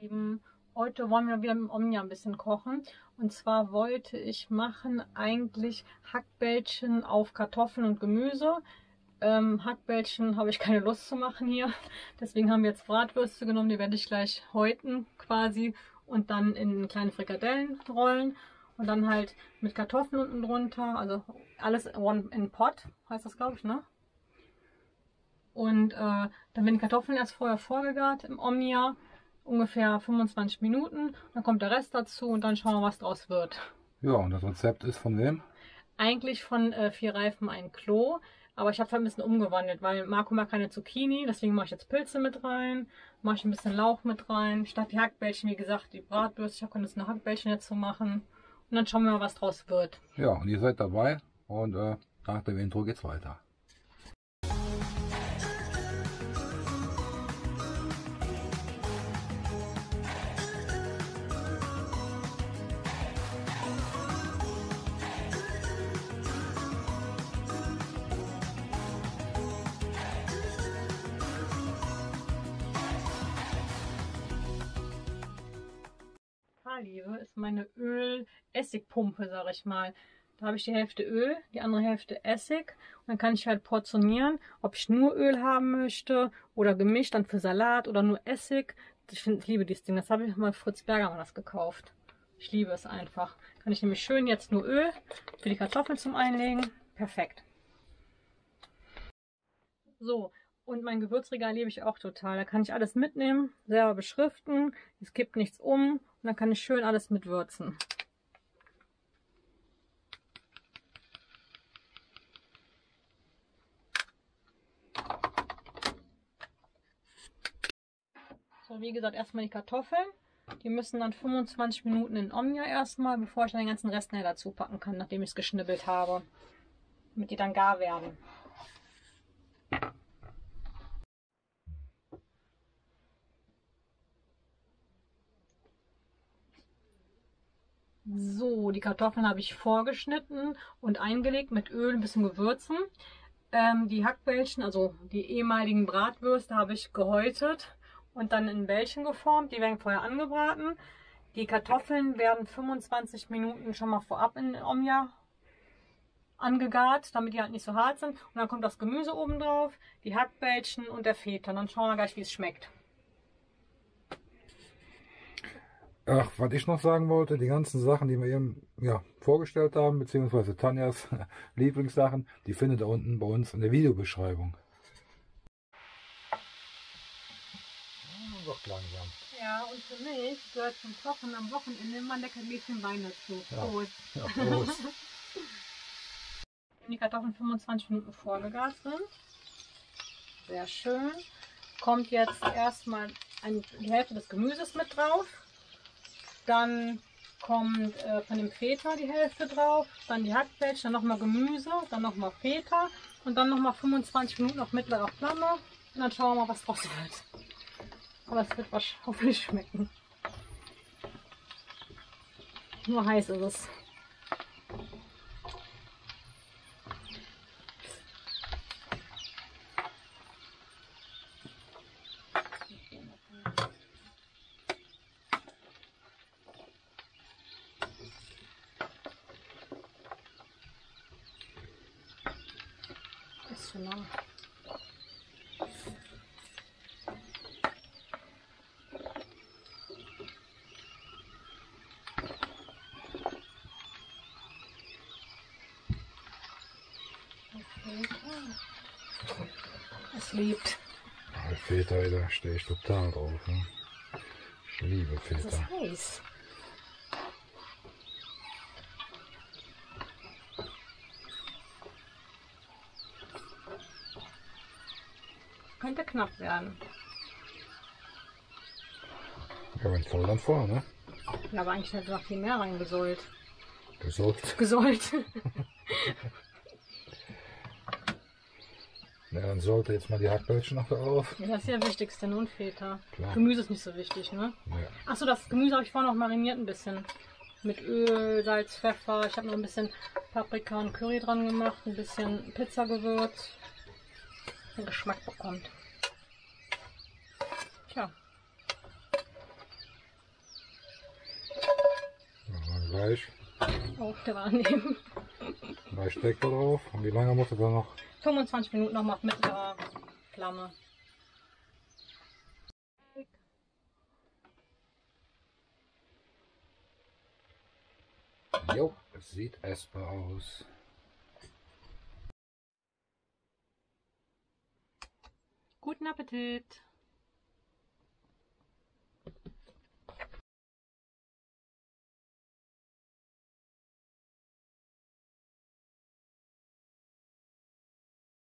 Lieben, heute wollen wir wieder mit Omnia ein bisschen kochen. Und zwar wollte ich machen eigentlich Hackbällchen auf Kartoffeln und Gemüse. Ähm, Hackbällchen habe ich keine Lust zu machen hier. Deswegen haben wir jetzt Bratwürste genommen, die werde ich gleich häuten quasi und dann in kleine Frikadellen rollen. Und dann halt mit Kartoffeln unten drunter, also alles in pot, heißt das glaube ich, ne? Und äh, dann werden die Kartoffeln erst vorher vorgegart im Omnia ungefähr 25 Minuten. Dann kommt der Rest dazu und dann schauen wir, was draus wird. Ja, und das Rezept ist von wem? Eigentlich von äh, Vier Reifen ein Klo. Aber ich habe es halt ein bisschen umgewandelt, weil Marco mag keine Zucchini, deswegen mache ich jetzt Pilze mit rein, mache ich ein bisschen Lauch mit rein, statt die Hackbällchen, wie gesagt, die Bratwürste, ich habe jetzt eine Hackbällchen jetzt zu machen. Und dann schauen wir mal, was draus wird. Ja, und ihr seid dabei und äh, nach dem Intro geht's weiter. Liebe ist meine Öl-Essig-Pumpe, sag ich mal. Da habe ich die Hälfte Öl, die andere Hälfte Essig. Und dann kann ich halt portionieren, ob ich nur Öl haben möchte oder gemischt dann für Salat oder nur Essig. Ich, find, ich liebe dieses Ding. Das habe ich mal Fritz Berger mal das gekauft. Ich liebe es einfach. Kann ich nämlich schön jetzt nur Öl für die Kartoffeln zum Einlegen. Perfekt. So, und mein Gewürzregal liebe ich auch total. Da kann ich alles mitnehmen, selber beschriften. Es gibt nichts um. Und dann kann ich schön alles mitwürzen. So, wie gesagt, erstmal die Kartoffeln. Die müssen dann 25 Minuten in Omnia erstmal, bevor ich dann den ganzen Rest näher dazu packen kann, nachdem ich es geschnibbelt habe. Damit die dann gar werden. So, die Kartoffeln habe ich vorgeschnitten und eingelegt mit Öl, ein bisschen Gewürzen. Ähm, die Hackbällchen, also die ehemaligen Bratwürste, habe ich gehäutet und dann in Bällchen geformt. Die werden vorher angebraten. Die Kartoffeln werden 25 Minuten schon mal vorab in Omja angegart, damit die halt nicht so hart sind. Und dann kommt das Gemüse oben drauf, die Hackbällchen und der Feta. Und dann schauen wir gleich, wie es schmeckt. Ach, was ich noch sagen wollte, die ganzen Sachen, die wir eben ja, vorgestellt haben, beziehungsweise Tanjas Lieblingssachen, die findet ihr unten bei uns in der Videobeschreibung. Doch langsam. Ja, und für mich gehört zum Kochen am Wochenende immer ein lecker Gläschen Wein dazu. Ja. Prost. Ja, Prost. Wenn die Kartoffeln 25 Minuten vorgegart sind, sehr schön, kommt jetzt erstmal die Hälfte des Gemüses mit drauf. Dann kommt äh, von dem Feta die Hälfte drauf, dann die Hackbällchen, dann nochmal Gemüse, dann nochmal Feta und dann nochmal 25 Minuten auf mittlerer Flamme und dann schauen wir mal, was draus wird. Aber es wird wahrscheinlich schmecken. Nur heiß ist es. Zu lang. Es liebt. Feta, da stehe ich total drauf. Ne? Ich liebe Es ist Feta. heiß. Könnte knapp werden. Ja, wenn voll, dann voll, ne? Ja, aber eigentlich hätte noch viel mehr reingesollt. Gesollt. Gesollt. Ja, dann sollte jetzt mal die Hackbällchen noch drauf. Ja, das ist ja das Wichtigste, nun Feta. Klar. Gemüse ist nicht so wichtig, ne? Ja. Achso, das Gemüse habe ich vorhin noch mariniert ein bisschen. Mit Öl, Salz, Pfeffer. Ich habe noch ein bisschen Paprika und Curry dran gemacht. Ein bisschen Pizzagewürz den Geschmack bekommt. Tja. Fleisch. Oh, der war daneben. Bei da drauf. Und wie lange muss er da noch? 25 Minuten noch mal mit der Flamme. Jo, es sieht esper aus. Guten Appetit!